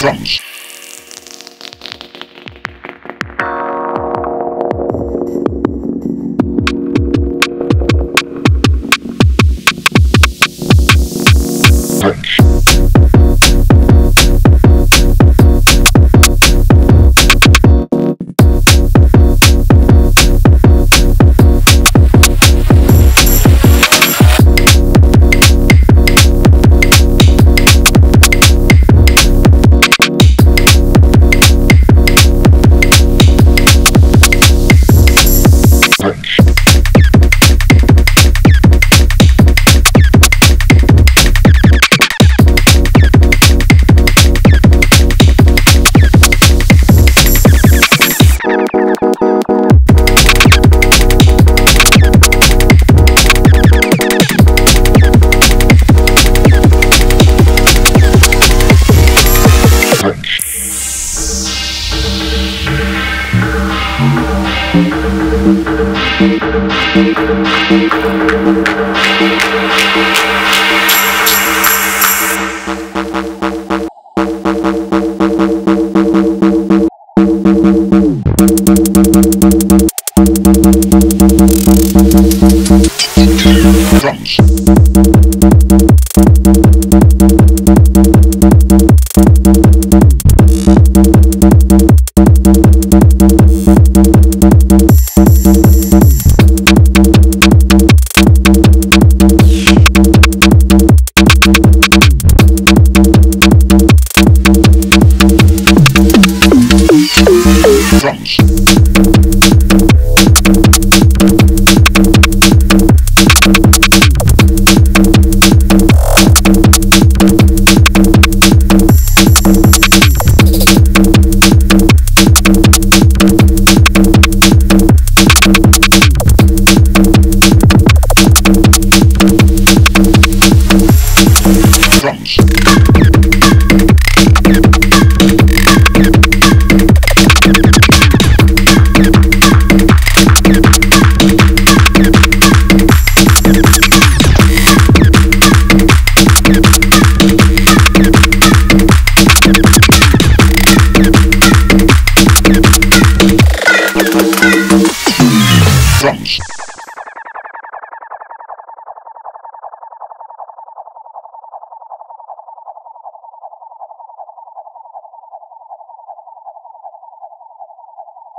drums. drums. Drums. Drums.